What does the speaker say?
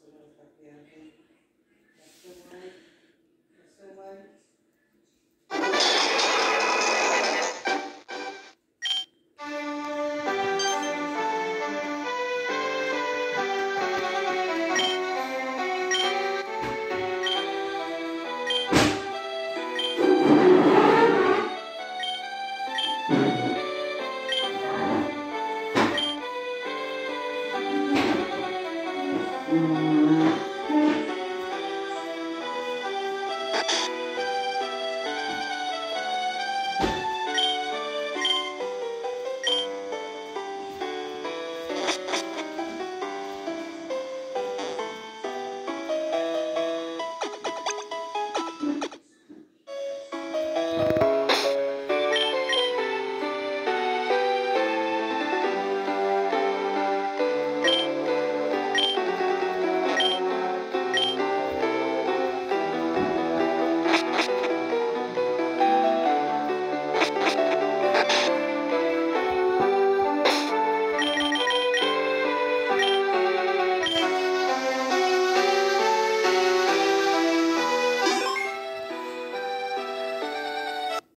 saudara sekalian.